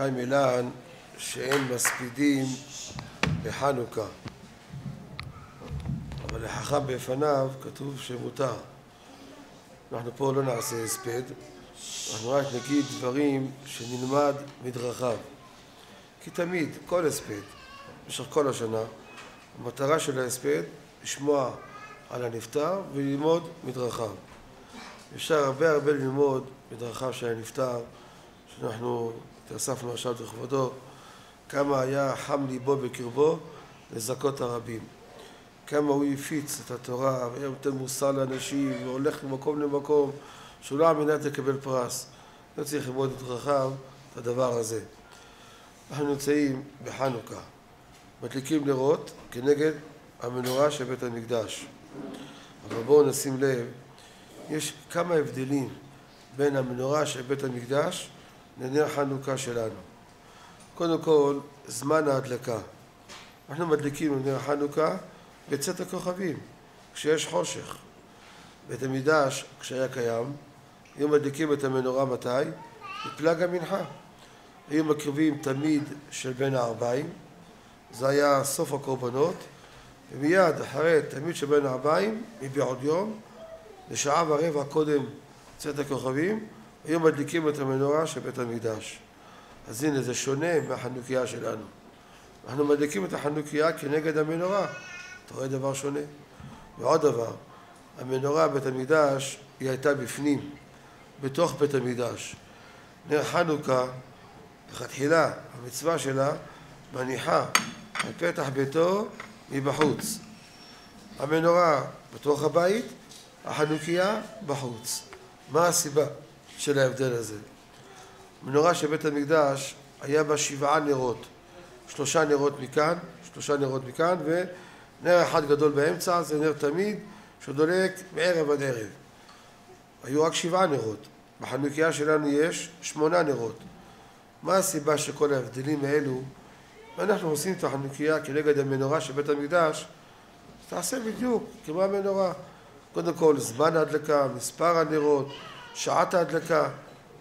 קיים אילן שאין מספידים לחנוכה. אבל לחכם בפניו כתוב שמותר. אנחנו פה לא נעשה הספד אנחנו רק נגיד דברים שנלמד מדרכיו. כי תמיד, כל הספד, במשך כל השנה המטרה של ההספד לשמוע על הנפטר וללמוד מדרכיו. אפשר הרבה הרבה ללמוד מדרכיו של הנפטר שאנחנו התאספנו עכשיו לכבודו כמה היה חם ליבו בקרבו לזכות הרבים. כמה הוא הפיץ את התורה והיה נותן מוסר לאנשים והולך ממקום למקום שהוא לא על מנת לקבל פרס. לא צריך ללמוד את דרכיו את הדבר הזה. אנחנו נמצאים בחנוכה. מדליקים נרות כנגד המנורה של בית המקדש. אבל בואו נשים לב יש כמה הבדלים בין המנורה של בית המקדש לנר חנוכה שלנו. קודם כל, זמן ההדלקה. אנחנו מדליקים את נר חנוכה בצאת הכוכבים, כשיש חושך. בית המקדש, כשהיה קיים, היו מדליקים את המנורה מתי? בפלג המנחה. היו מקריבים תמיד של בין הארבעים, זה היה סוף הקורבנות, ומיד אחרי תמיד של בין הארבעים, מבעוד יום, לשעה ורבע קודם צאת הכוכבים, היו מדליקים את המנורה של בית המקדש. אז הנה זה שונה מהחנוכיה שלנו. אנחנו מדליקים את החנוכיה כנגד המנורה. אתה רואה דבר שונה? ועוד דבר, המנורה בבית המקדש היא הייתה בפנים, בתוך בית המקדש. נר חנוכה, לכתחילה, המצווה שלה מניחה על פתח ביתו מבחוץ. המנורה בתוך הבית, החנוכיה בחוץ. מה הסיבה של ההבדל הזה? מנורה של בית המקדש היה בה שבעה נרות, שלושה נרות מכאן, שלושה נרות מכאן ונר אחד גדול באמצע, זה נר תמיד שדולק מערב עד ערב. היו רק שבעה נרות, בחנוכיה שלנו יש שמונה נרות. מה הסיבה שכל ההבדלים האלו, ואנחנו עושים את החנוכיה כנגד המנורה של בית המקדש, תעשה בדיוק כמו המנורה. קודם כל זמן ההדלקה, מספר הנרות, שעת ההדלקה.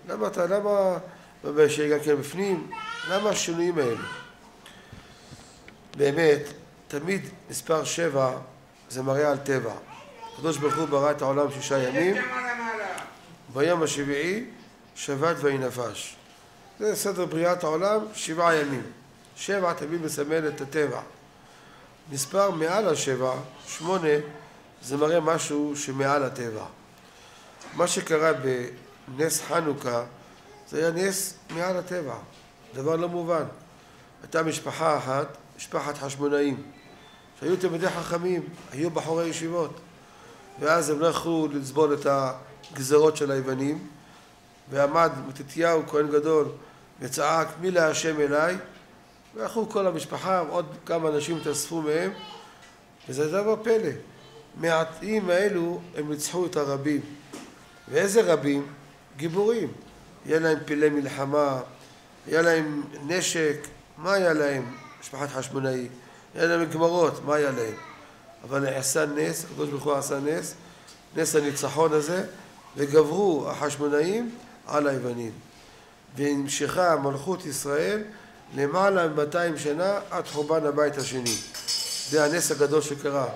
למה אתה, למה, שיהיה גם כן בפנים, למה השינויים האלה? באמת, תמיד מספר שבע זה מראה על טבע. הקדוש ברוך הוא ברא את העולם שישה ימים, ביום השביעי שבת ויהי נפש. זה סדר בריאת העולם, שבעה ימים. שבע תמיד מסמל את הטבע. מספר מעל השבע, שמונה, זה מראה משהו שמעל הטבע. מה שקרה בנס חנוכה זה היה נס מעל הטבע, דבר לא מובן. הייתה משפחה אחת, משפחת חשמונאים, שהיו תלמידי חכמים, היו בחורי ישיבות, ואז הם לא יכלו לסבול את הגזרות של היוונים, ועמד מתתיהו, כהן גדול, וצעק מי להשם אליי, והלכו כל המשפחה, עוד כמה אנשים התאספו מהם, וזה דבר פלא. מעטים האלו הם ניצחו את הרבים. ואיזה רבים? גיבורים. יהיה להם פילי מלחמה, היה להם נשק, מה היה להם? משפחת חשמונאי. היה להם גמרות, מה היה להם? אבל עשה נס, הקדוש ברוך הוא עשה נס, נס הניצחון הזה, וגברו החשמונאים על היוונים. והמשכה מלכות ישראל למעלה מ-200 שנה עד חורבן הבית השני. זה הנס הגדול שקרה.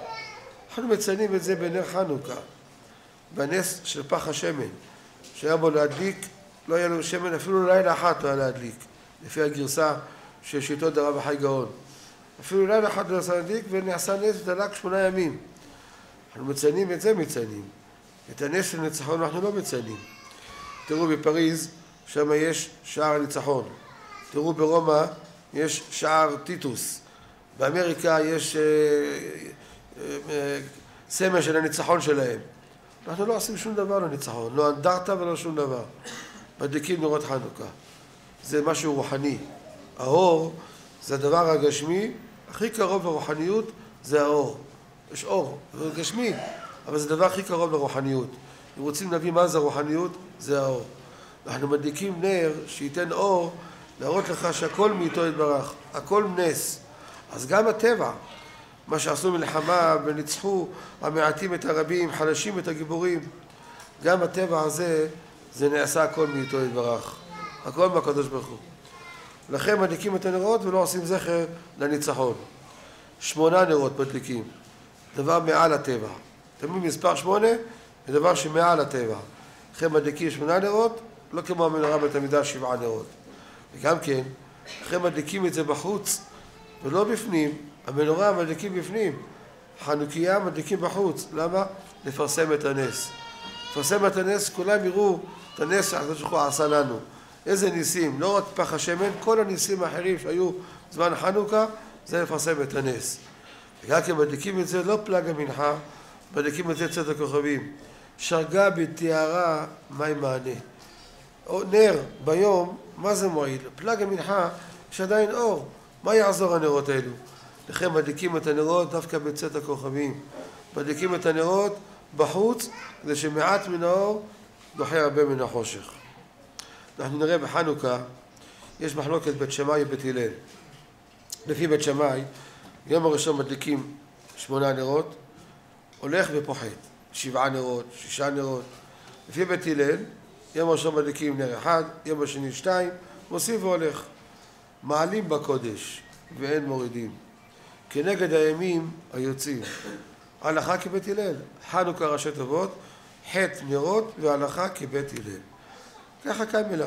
אנחנו מציינים את זה בנר חנוכה, בנס של פח השמן, שהיה בו להדליק, לא היה לו שמן אפילו לילה אחת לא היה להדליק, לפי הגרסה של שיטות דרב החי גאון. אפילו לילה אחת לא עשה להדליק ונעשה נס ודלק שמונה ימים. אנחנו מציינים את זה מציינים. את הנס של ניצחון אנחנו לא מציינים. תראו בפריז, שם יש שער הניצחון. תראו ברומא, יש שער טיטוס. באמריקה יש סמל של הניצחון שלהם. אנחנו לא עושים שום דבר לניצחון, לא אנדרטה ולא שום דבר. מדליקים נורות חנוכה. זה משהו רוחני. האור זה הדבר הגשמי, הכי קרוב לרוחניות זה האור. יש אור, זה גשמי, אבל זה הדבר הכי קרוב לרוחניות. אם רוצים להבין מה זה רוחניות, זה האור. אנחנו מדליקים נר שייתן אור להראות לך שהכל מאיתו יתברך, הכל נס. אז גם הטבע, מה שעשו מלחמה וניצחו המעטים את הרבים, חלשים את הגיבורים. גם הטבע הזה, זה נעשה הכל מאיתו יתברך. הכל מהקדוש ברוך הוא. לכן מדליקים את הנרות ולא עושים זכר לניצחון. שמונה נרות מדליקים, דבר מעל הטבע. תמיד מספר שמונה זה דבר שמעל הטבע. לכן מדליקים שמונה נרות, לא כמו המנורה בית המקדש שבעה נרות. וגם כן, לכן מדליקים את זה בחוץ ולא בפנים, המנורה מדליקים בפנים, חנוכיה מדליקים בחוץ. למה? לפרסם את הנס. לפרסם את הנס, כולם יראו את הנס שהקדוש ברוך הוא עשה לנו. איזה ניסים, לא רק פח השמן, כל הניסים האחרים שהיו בזמן חנוכה, זה לפרסם את הנס. וגם כי מדליקים את זה לא פלג המנחה, מדליקים את זה צאת הכוכבים. שרגה בתיארה מים מענה. נר ביום, מה זה מועיל? פלג המנחה יש עדיין אור, מה יעזור הנרות האלו? לכן מדליקים את הנרות דווקא בצאת הכוכבים. מדליקים את הנרות בחוץ, כדי שמעט מן האור דוחה הרבה מן החושך. אנחנו נראה בחנוכה, יש מחלוקת בית שמאי ובית הלל. לפי בית שמאי, יום הראשון מדליקים שמונה נרות, הולך ופוחת, שבעה נרות, שישה נרות. לפי בית הלל, יום הראשון מדליקים נר אחד, יום השני שתיים, מוסיף והולך. מעלים בקודש ואין מורידים. כנגד הימים היוצאים. הלכה כבית הלל, חנוכה ראשי תיבות, חטא נרות והלכה כבית הלל. ככה מילה.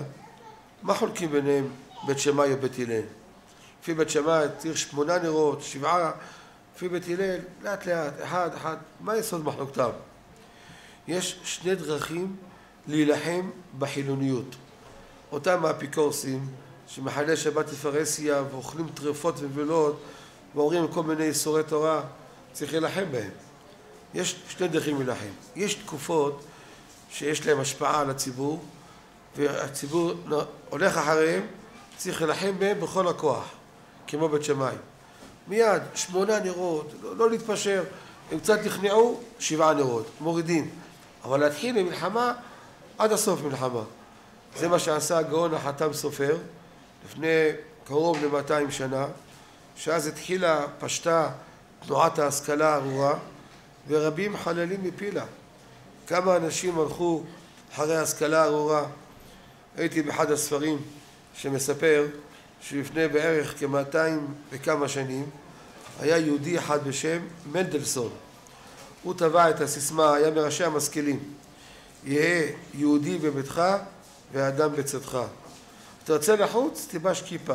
מה חולקים ביניהם בית שמאי ובית הלל? לפי בית שמאי צריך שמונה נרות, שבעה, לפי בית הלל לאט לאט, אחד אחד, מה יסוד מחלוקתם? יש שני דרכים להילחם בחילוניות. אותם האפיקורסים שמחללי שבת בפרהסיה ואוכלים טרפות ובלות ואומרים כל מיני איסורי תורה, צריך להילחם בהם. יש שני דרכים להילחם. יש תקופות שיש להם השפעה על הציבור והציבור הולך אחריהם, צריך להילחם בהם בכל הכוח, כמו בית שמאי. מיד, שמונה נרות, לא, לא להתפשר, הם קצת נכנעו, שבעה נרות, מורידים. אבל להתחיל במלחמה עד הסוף מלחמה. זה מה שעשה הגאון החתם סופר לפני קרוב ל-200 שנה, שאז התחילה, פשטה תנועת ההשכלה הארורה, ורבים חללים מפילה. כמה אנשים הלכו אחרי ההשכלה הארורה. הייתי באחד הספרים שמספר שלפני בערך כמאתיים וכמה שנים היה יהודי אחד בשם מנדלסון. הוא טבע את הסיסמה, היה מראשי המשכילים: יהא יהודי בביתך ואדם בצאתך. אתה יוצא לחוץ, תלבש כיפה.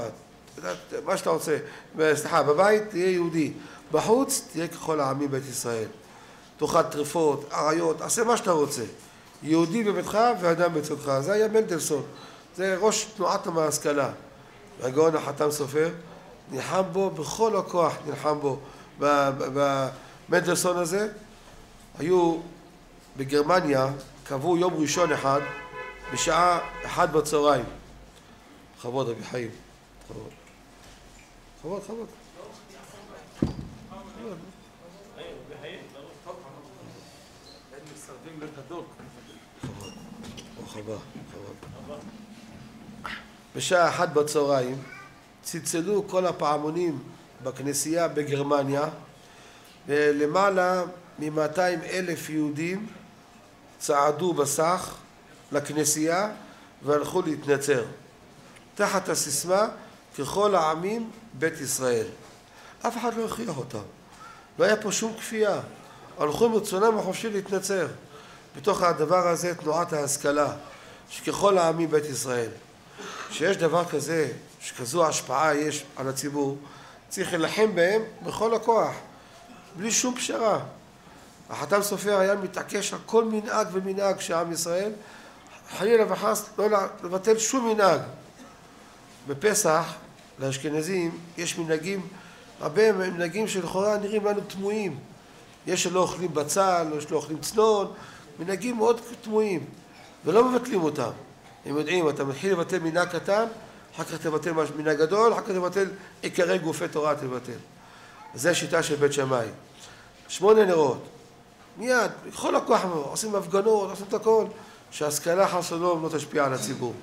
מה שאתה רוצה. סליחה, בבית תהיה יהודי. בחוץ תהיה ככל העמים בית ישראל. תאכל טרפות, אריות, עשה מה שאתה רוצה. יהודי בביתך ואדם בצאתך. זה היה מנדלסון. זה ראש תנועת ההשכלה. הגאון החתם סופר נלחם בו בכל הכוח, נלחם בו. במנדלסון הזה היו בגרמניה, קבעו יום ראשון אחד בשעה אחת בצהריים. בכבוד, אבי חיים. בכבוד. בכבוד, בכבוד. בשעה אחת בצהריים צלצלו כל הפעמונים בכנסייה בגרמניה ולמעלה מ-200 אלף יהודים צעדו בסך לכנסייה והלכו להתנצר תחת הסיסמה ככל העמים בית ישראל. אף אחד לא הכריח אותם. לא היה פה שום כפייה. הלכו מרצונם החופשי להתנצר. בתוך הדבר הזה תנועת ההשכלה, שככל העמים בית ישראל. שיש דבר כזה, שכזו השפעה יש על הציבור, צריך להילחם בהם בכל הכוח, בלי שום פשרה. החתם סופר היה מתעקש על כל מנהג ומנהג של עם ישראל, חלילה וחס לא לבטל שום מנהג. בפסח לאשכנזים יש מנהגים, הרבה מנהגים שלכאורה נראים לנו תמוהים. יש שלא אוכלים בצל, יש שלא אוכלים צנון, מנהגים מאוד תמוהים, ולא מבטלים אותם. הם יודעים, אתה מתחיל לבטל מנהג קטן, אחר כך תבטל מנהג גדול, אחר כך תבטל עיקרי גופי תורה תבטל. זו השיטה של בית שמאי. שמונה נרות, מיד, בכל הכוח עושים הפגנות, עושים את הכל, שהשכלה חס ושלום לא תשפיע על הציבור.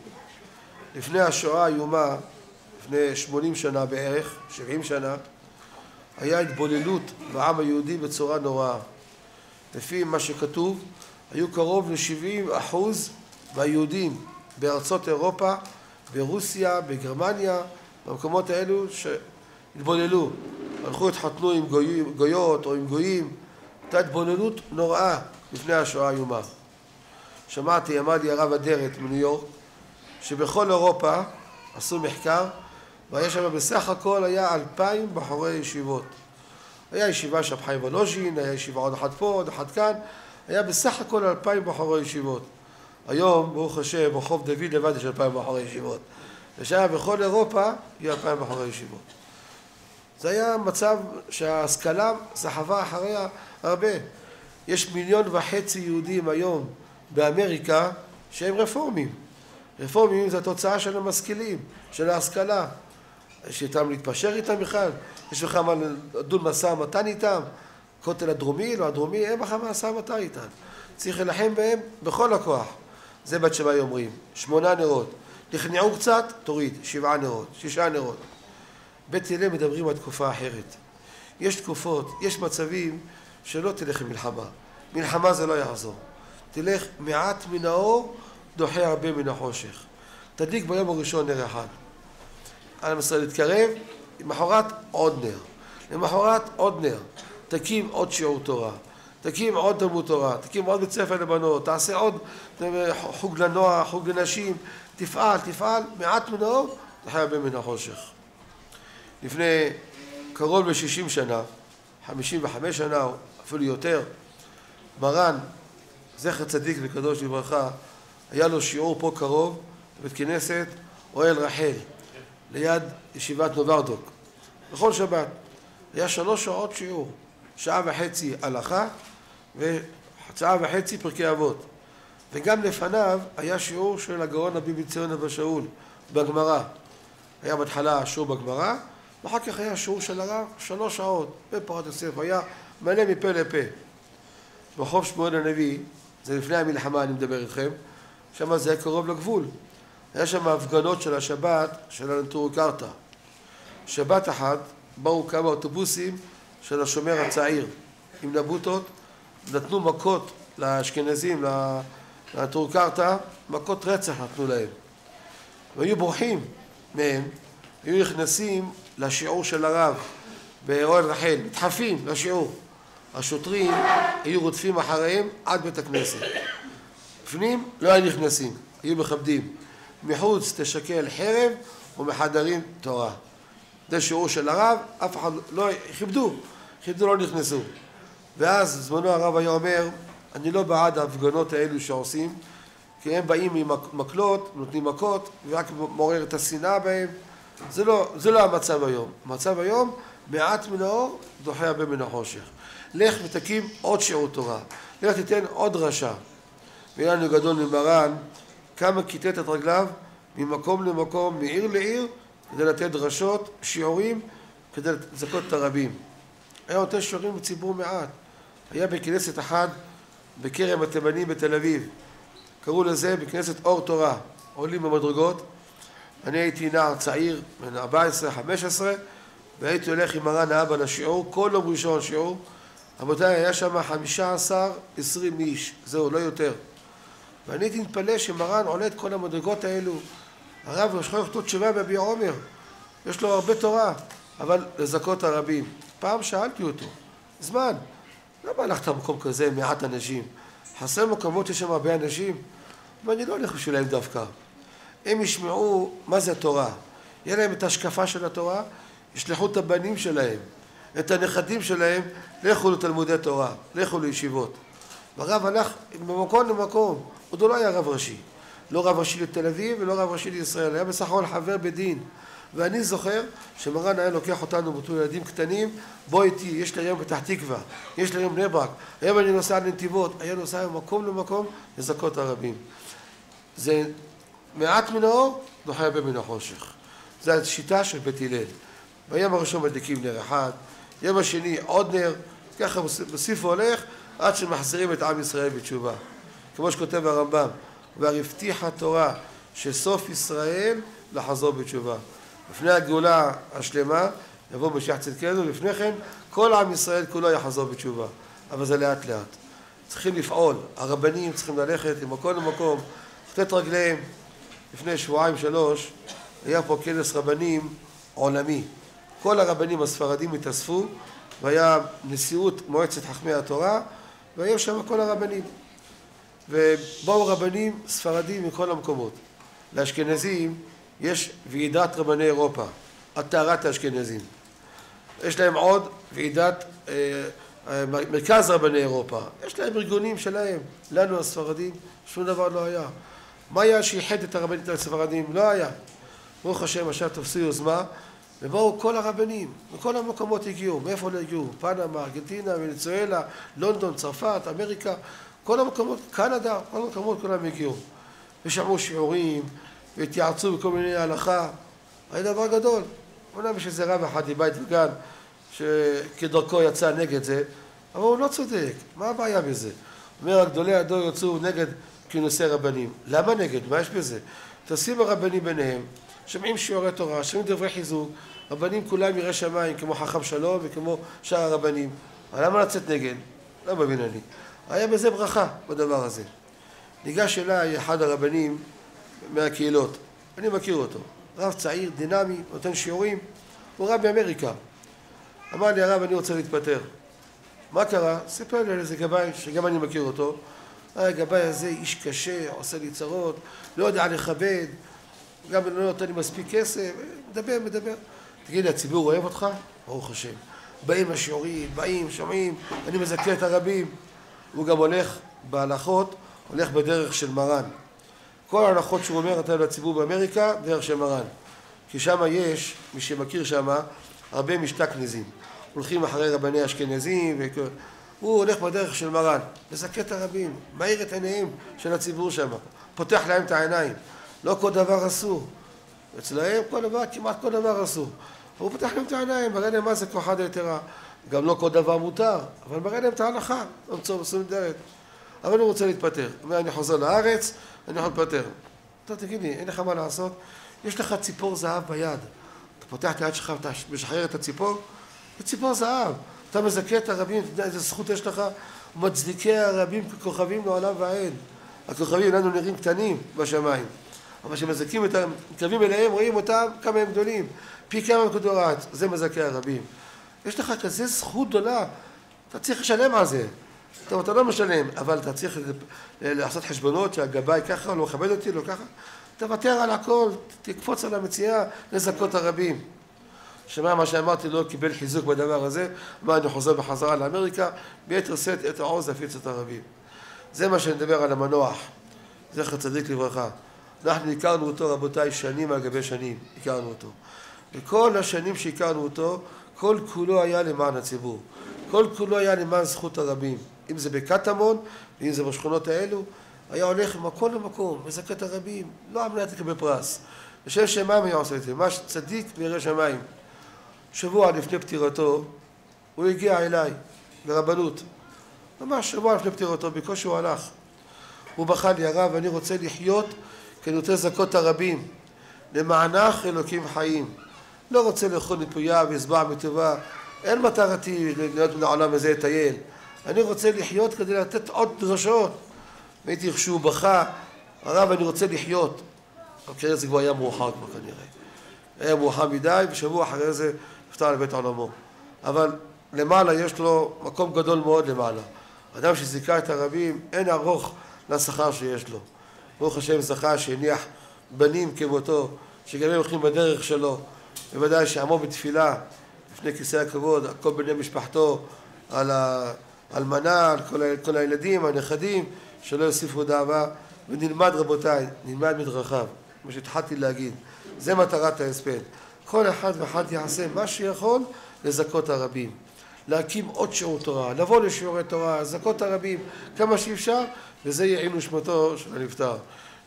לפני השואה האיומה, לפני 80 שנה בערך, 70 שנה, היה התבוללות בעם היהודי בצורה נוראה. לפי מה שכתוב, היו קרוב ל-70 אחוז מהיהודים בארצות אירופה, ברוסיה, בגרמניה, במקומות האלו שהתבוללו, הלכו התחתנו עם גויים, גויות או עם גויים, הייתה התבוללות נוראה לפני השואה האיומה. שמעתי, אמר לי הרב אדרת מניו יורק, שבכל אירופה עשו מחקר והיה שם בסך הכל היה אלפיים בחורי ישיבות. היה ישיבה של חיים ולוז'ין, היה ישיבה עוד אחת פה, עוד אחת כאן, היה בסך הכל אלפיים בחורי ישיבות. היום, ברוך השם, ברחוב דוד לבד יש אלפיים בחורי ישיבות. ושם בכל אירופה יהיו אלפיים בחורי ישיבות. זה היה מצב שההשכלה סחבה אחריה הרבה. יש מיליון וחצי יהודים היום באמריקה שהם רפורמים. רפורמים זה התוצאה של המשכילים, של ההשכלה. יש איתם להתפשר איתם בכלל? יש לך מה לדון משא ומתן איתם? כותל הדרומי, לא הדרומי, אין לך משא ומתן איתם. צריך להילחם בהם בכל הכוח. זה בת שבעי אומרים. שמונה נרות. נכנעו קצת, תוריד. שבעה נרות. שישה נרות. בית הלל מדברים על תקופה אחרת. יש תקופות, יש מצבים שלא תלך למלחמה. מלחמה זה לא יעזור. תלך מעט מן האור, דוחה הרבה מן החושך. תדליק ביום הראשון נר אחד. על המסר להתקרב, למחרת עוד נר. למחרת עוד נר. תקים עוד שיעור תורה. תקים עוד תלמוד תורה, תקים עוד בית ספר לבנות, תעשה עוד חוג לנוער, חוג לנשים, תפעל, תפעל, מעט מן האור, תחי הרבה מן החושך. לפני קרוב ל-60 שנה, 55 שנה, אפילו יותר, מרן, זכר צדיק וקדוש לברכה, היה לו שיעור פה קרוב, בבית כנסת אוהל רחל, ליד ישיבת נוברדוק, בכל שבת. היה שלוש שעות שיעור, שעה וחצי הלכה ושעה וחצי פרקי אבות. וגם לפניו היה שיעור של הגאון הביבי ציון אבא שאול בגמרא. היה בהתחלה שיעור בגמרא, ואחר כך היה שיעור של הרב, שלוש שעות, בפרט יוסף, היה מלא מפה לפה. ברחוב שמואל הנביא, זה לפני המלחמה אני מדבר איתכם, שם זה היה קרוב לגבול. היה שם הפגנות של השבת של הנטורו קרתא. שבת אחת באו כמה אוטובוסים של השומר הצעיר עם נבוטות, נתנו מכות לאשכנזים, לנטורו קרתא, מכות רצח נתנו להם. והיו בורחים מהם, היו נכנסים לשיעור של הרב באוהל רחל, מתחפים לשיעור. השוטרים היו רודפים אחריהם עד בית הכנסת. בפנים לא היו נכנסים, היו מכבדים. מחוץ תשקל חרב ומחדרים תורה. זה שיעור של הרב, אף אחד לא, כיבדו, כיבדו לא נכנסו. ואז זמנו הרב היה אומר, אני לא בעד ההפגנות האלו שעושים, כי הם באים עם מקלות, נותנים מכות, ורק מעורר את השנאה בהם. זה לא, זה לא המצב היום. המצב היום, מעט מן האור, דוחה הרבה מן החושך. לך ותקים עוד שיעור תורה. לך תיתן עוד דרשה. ויהיה לנו גדול ממרן, כמה כיתת את רגליו ממקום למקום, מעיר לעיר, כדי לתת דרשות, שיעורים, כדי לזכות את הרבים. היה נותן שיעורים לציבור מעט. היה בכנסת אחת בכרם התימנים בתל אביב. קראו לזה בכנסת אור תורה, עולים במדרגות. אני הייתי נער צעיר, בן 14-15, והייתי הולך עם מרן האבא לשיעור, כל יום ראשון שיעור. רבותיי, היה שם 15-20 איש, זהו, לא יותר. ואני הייתי מתפלא שמרן עולה את כל המדרגות האלו. הרב יש לך לכתוב תשובה בביע עומר, יש לו הרבה תורה, אבל לזכות הרבים. פעם שאלתי אותו, זמן, למה הלכת למקום כזה, מעט אנשים? חסר מקומות, יש שם הרבה אנשים? ואני לא הולך בשבילם דווקא. הם ישמעו מה זה התורה. יהיה להם את ההשקפה של התורה, ישלחו את הבנים שלהם, את הנכדים שלהם, לכו לתלמודי תורה, לכו לישיבות. והרב הלך ממקום למקום, עוד הוא לא היה רב ראשי. לא רב ראשי לתל אביב ולא רב ראשי לישראל, היה בסך הכל חבר בדין. ואני זוכר שמרן היה לוקח אותנו בתור ילדים קטנים, בוא איתי, יש לי היום פתח תקווה, יש לי היום בני ברק, היום אני נוסע לנתיבות, היה נוסע ממקום למקום לזכות הרבים. זה מעט מן האור, דוחה הרבה מן החושך. זו השיטה של בית הלל. ביום הראשון מדליקים נר אחד, יום השני עוד נר, ככה מוסיף והולך עד שמחזירים את עם ישראל בתשובה. כמו שכותב הרמב"ם, כבר הבטיחה תורה שסוף ישראל לחזור בתשובה. לפני הגאולה השלמה יבוא משיח צדקנו, לפני כן כל עם ישראל כולו יחזור בתשובה, אבל זה לאט לאט. צריכים לפעול, הרבנים צריכים ללכת ממקום למקום, לתת רגליהם. לפני שבועיים שלוש היה פה כנס רבנים עולמי. כל הרבנים הספרדים התאספו והיה נשיאות מועצת חכמי התורה והיו שם כל הרבנים ובאו רבנים ספרדים מכל המקומות. לאשכנזים יש ועידת רבני אירופה, הטהרת האשכנזים. יש להם עוד ועידת אה, אה, מרכז רבני אירופה, יש להם ארגונים שלהם. לנו הספרדים שום דבר לא היה. מה היה שאיחד את הרבנית הספרדים? לא היה. ברוך השם עכשיו תפסו יוזמה ובאו כל הרבנים, מכל המקומות הגיעו, מאיפה לא הגיעו? פנמה, ארגנטינה, ונצואלה, לונדון, צרפת, אמריקה, כל המקומות, קנדה, כל המקומות כולם הגיעו. ושמעו שיעורים, והתייעצו בכל מיני הלכה, היה דבר גדול. אומנם יש איזה רב אחד מבית וגן שכדרכו יצא נגד זה, אבל הוא לא צודק, מה הבעיה בזה? אומר גדולי הדור יצאו נגד כינוסי רבנים. למה נגד? מה יש בזה? תשים הרבנים ביניהם, שומעים שיעורי תורה, שומעים דברי חיזוק, רבנים כולם יראי שמיים כמו חכם שלום וכמו שאר הרבנים. למה לצאת נגד? לא מבין אני. היה בזה ברכה בדבר הזה. ניגש אליי אחד הרבנים מהקהילות, אני מכיר אותו, רב צעיר, דינמי, נותן שיעורים, הוא רב באמריקה. אמר לי הרב אני רוצה להתפטר. מה קרה? סיפר לי על איזה גבאי שגם אני מכיר אותו. הגבאי הזה איש קשה, עושה לי צרות, לא יודע לכבד, גם לא נותן לי מספיק כסף, מדבר, מדבר. תגיד לי, הציבור אוהב אותך? ברוך השם. באים השיעורים, באים, שומעים, אני מזכה את הרבים. הוא גם הולך בהלכות, הולך בדרך של מרן. כל ההלכות שהוא אומר נתן לציבור באמריקה, דרך של מרן. כי שם יש, מי שמכיר שם, הרבה משתכנזים. הולכים אחרי רבני אשכנזים, וכל... הוא הולך בדרך של מרן, מזכה את הרבים, מאיר את עיניהם של הציבור שם, פותח להם את העיניים. לא כל דבר אסור. אצלהם כל דבר, כמעט כל דבר אסור. הוא פותח להם את העיניים, מראה להם מה זה כוחה דיתרה. גם לא כל דבר מותר, אבל מראה להם את ההלכה, במצוא בסולידרית. אבל הוא רוצה להתפטר. הוא אומר, אני חוזר לארץ, אני יכול להתפטר. אתה תגיד לי, אין לך מה לעשות? יש לך ציפור זהב ביד. אתה פותח את היד שלך ואתה משחרר את הציפור? זה ציפור זהב. אתה מזכה את הרבים, אתה יודע איזה זכות יש לך? מצדיקי הרבים ככוכבים לעולם ועד. הכוכבים לנו נראים קטנים בשמיים. אבל כשמזכים את המתקרבים אליהם, רואים אותם כמה הם גדולים. פי כמה מכדורת, זה מזכה הרבים. יש לך כזה זכות גדולה, אתה צריך לשלם על זה. טוב, אתה לא משלם, אבל אתה צריך לעשות חשבונות שהגבאי ככה, לא מכבד אותי, לא ככה. תוותר על הכל, תקפוץ על המציאה, לזכות הרבים. שמע מה שאמרתי, לא קיבל חיזוק בדבר הזה, מה אני חוזר בחזרה לאמריקה, ביתר שאת את העוז להפיץ את הרבים. זה מה שאני מדבר על המנוח, זכר צדיק לברכה. אנחנו הכרנו אותו, רבותיי, שנים על גבי שנים, הכרנו אותו. וכל השנים שהכרנו אותו, כל כולו היה למען הציבור. כל כולו היה למען זכות הרבים. אם זה בקטמון, ואם זה בשכונות האלו, היה הולך ממקום למקום, מזכה את הרבים, לא על מנת לקבל פרס. לשם שמיים היה עושה את זה, ממש צדיק וירא שמיים. שבוע לפני פטירתו, הוא הגיע אליי, לרבנות. ממש שבוע לפני פטירתו, בקושי הוא הלך. הוא בכה לי, הרב, אני רוצה לחיות כי אני רוצה לזכות הרבים. למענך אלוקים חיים. לא רוצה לאכול נפויה ולשבע מטובה. אין מטרתי להיות מן העולם הזה לטייל. אני רוצה לחיות כדי לתת עוד דרשות. ראיתי איך שהוא בכה, הרב אני רוצה לחיות. כנראה זה כבר היה מאוחר כבר כנראה. היה מאוחר מדי, ושבוע אחרי זה נפטר לבית עולמו. אבל למעלה יש לו מקום גדול מאוד למעלה. אדם שזיכה את הרבים, אין ארוך לשכר שיש לו. ברוך השם זכה שהניח בנים כמותו, שגם הם הולכים בדרך שלו. בוודאי שעמו בתפילה לפני כיסא הכבוד, כל בני משפחתו, על האלמנה, על כל, כל הילדים, הנכדים, שלא יוסיפו דאבה, ונלמד רבותיי, נלמד מדרכיו, כמו שהתחלתי להגיד, זה מטרת ההספד. כל אחד ואחד יעשה מה שיכול לזכות הרבים. להקים עוד שיעור תורה, לבוא לשיעורי תורה, לזכות הרבים כמה שאפשר, וזה עם נשמתו של הנפטר.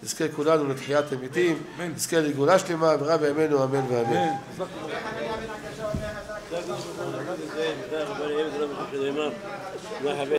נזכה כולנו לתחיית המתים, נזכה לגאולה שלמה, ברא בימינו אמן ואמן.